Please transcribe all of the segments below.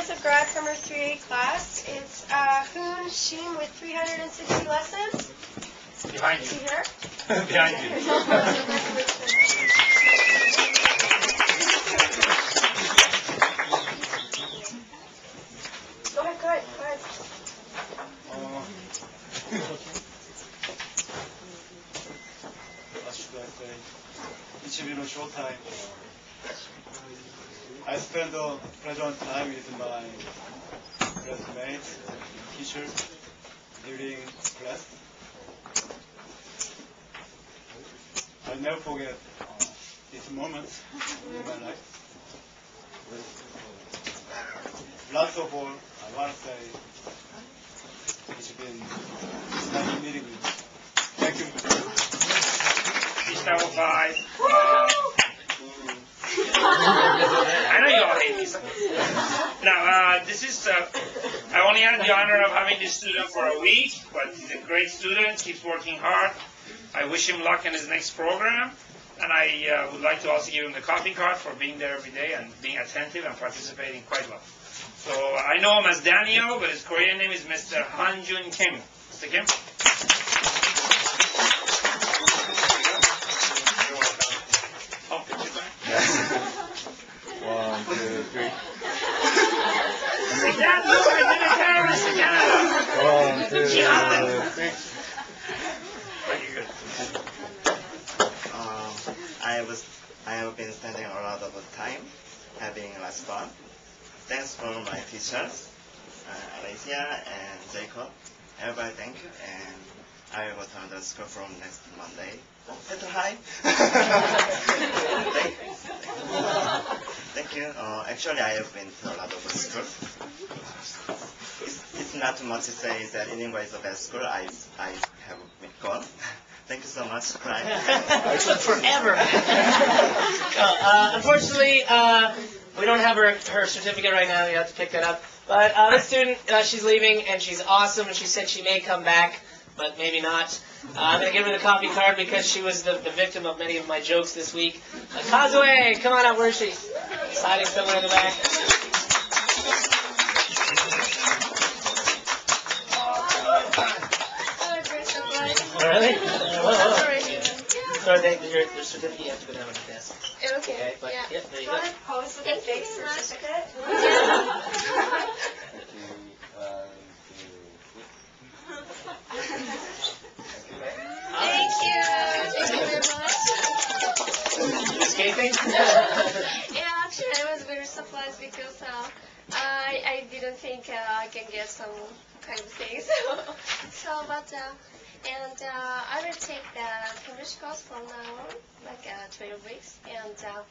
Progressive Grad Summer 3A class. It's uh, Hoon Sheen with 360 lessons. Behind See you. Behind you. Go ahead, go ahead, go ahead. 어, what should I say? It's been a short time. I spend a pleasant time with my classmates, teachers during class. I'll never forget uh, this moment in my life. Last of all, I want to say it's been nice meeting you. Thank you. Each level five. I know you all hate me. Now, uh, this is, uh, I only had the honor of having this student for a week, but he's a great student, keeps working hard. I wish him luck in his next program. And I uh, would like to also give him the coffee card for being there every day and being attentive and participating quite well. So I know him as Daniel, but his Korean name is Mr. Hanjun Kim. Mr. Kim? Oh, picture back. One, two, three. Say, Dad, look, I did a terrorist in Canada. One, two, three. I was I have been spending a lot of time having less fun. Thanks for my teachers, uh, Alicia and Jacob. Everybody, thank you. And I will return the school from next Monday. Oh, hi. thank, thank you. Uh, actually, I have been to a lot of schools. It's, it's not too much to say that inlingua is the best school I, I have been gone. Thank you so much, Brian. It took forever. Uh, unfortunately, uh, we don't have her, her certificate right now. You have to pick that up. But uh, this student, uh, she's leaving, and she's awesome, and she said she may come back, but maybe not. Uh, I'm going to give her the coffee card because she was the, the victim of many of my jokes this week. Uh, Kazue, come on out. Where is she? She's hiding somewhere in the back. Hello, Progressive Grad. Really? Whoa, whoa. Sorry, they, your, your certificate, you have to go down on the desk. Okay, Okay, but, yeah. yep, there you Go go. ahead, pose with the fake certificate. Thank you. Thank you very much. Yeah, actually, I was very surprised because uh, I I didn't think uh, I can get some kind of things. so, but uh, and uh, I will take the English course from now on, like uh, 12 weeks, and uh,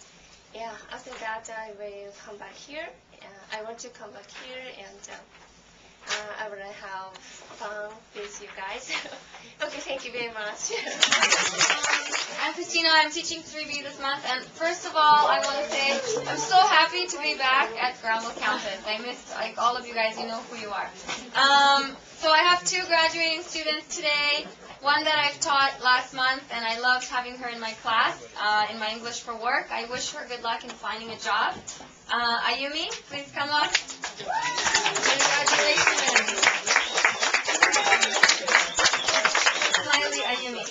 yeah, after that I will come back here. Uh, I want to come back here and. Uh, uh, I will have fun with you guys. okay, thank you very much. I'm Christina. I'm teaching 3B this month. And first of all, I want to say I'm so happy to be back at Granville campus. I missed like all of you guys. You know who you are. Um, so I have two graduating students today. One that I've taught last month, and I loved having her in my class uh, in my English for work. I wish her good luck in finding a job. Uh, Ayumi, please come up. Congratulations. Smiley Ayumi.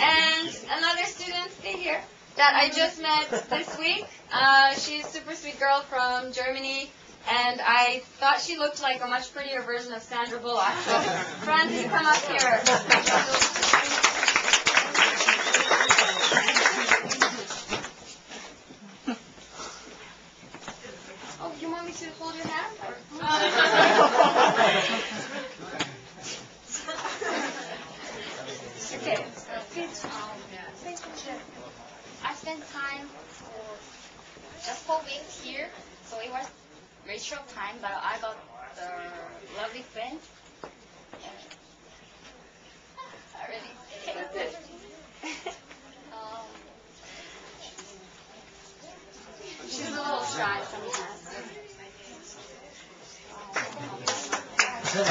And another student, stay here, that I just met this week. Uh, she's a super sweet girl from Germany, and I thought she looked like a much prettier version of Sandra Bullock. So, Francie, come up here. Oh, you want me to hold your hand? Okay. Please. I spent time weeks here, so it was very short time, but I got the lovely friend. I really hate it. um, she's a little shy sometimes.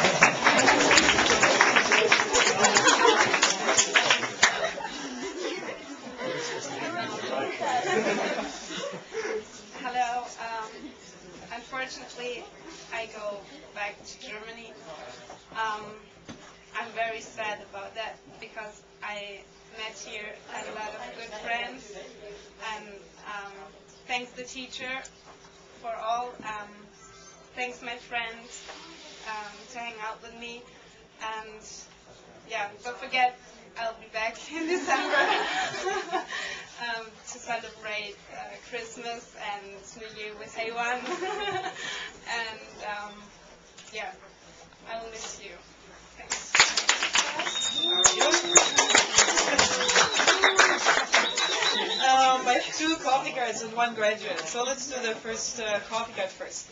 Hello, um, I'm unfortunately, I go back to Germany. Um, I'm very sad about that because I met here a lot of good friends, and um, thanks the teacher for all. Um, thanks my friends um, to hang out with me, and yeah, don't forget I'll be back in December um, to celebrate uh, Christmas and New Year with Haywan. and um, yeah, I will miss you. Thanks. Um, two coffee cards and one graduate. So let's do the first uh, coffee card first.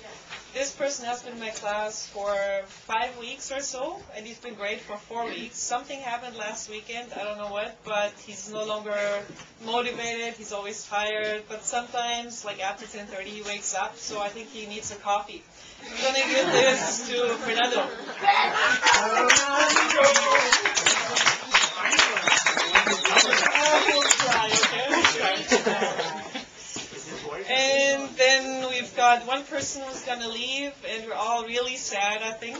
This person has been in my class for five weeks or so, and he's been great for four weeks. Something happened last weekend, I don't know what, but he's no longer motivated. He's always tired, but sometimes, like after 10:30, he wakes up. So I think he needs a coffee. I'm gonna give this to Fernando. then one person who's going to leave, and we're all really sad, I think.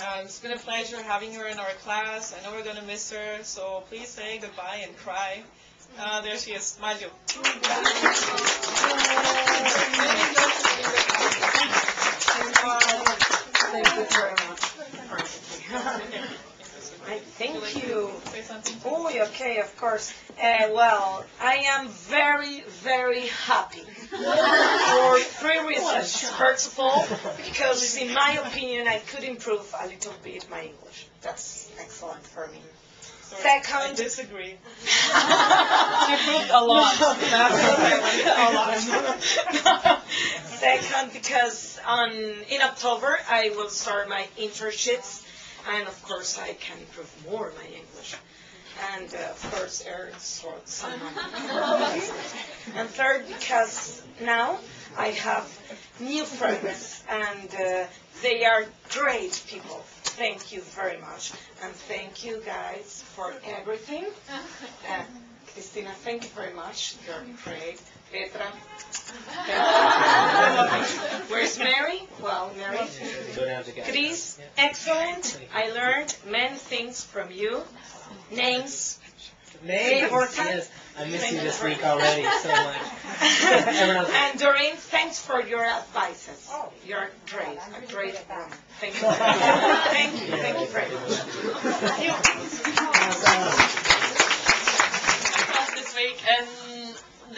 Um, it's been a pleasure having her in our class. I know we're going to miss her, so please say goodbye and cry. Uh, there she is, Maju. Thank you very much. I thank you. Oh, okay, of course. Uh, well, I am very, very happy for three reasons. First of all, because in my opinion, I could improve a little bit my English. That's excellent for me. Sorry, I Second, disagree. a lot. Second, because on in October I will start my internships, and of course I can improve more my English, and uh, of course earn so- some money. and third, because now I have new friends, and uh, they are great people. Thank you very much, and thank you guys for everything. Uh, Christina, thank you very much. You're great. Petra. Where's Mary? Well, Mary. Chris, excellent. I learned many things from you. Names. Names. Important. Yes, I miss you you this week already so much. And Doreen, thanks for your advices. You're great, a great woman. Thank you. Thank you. Thank you very much.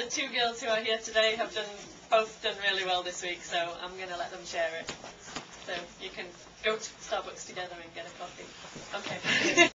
the two girls who are here today have done both done really well this week, so I'm going to let them share it. So you can go to Starbucks together and get a coffee. Okay.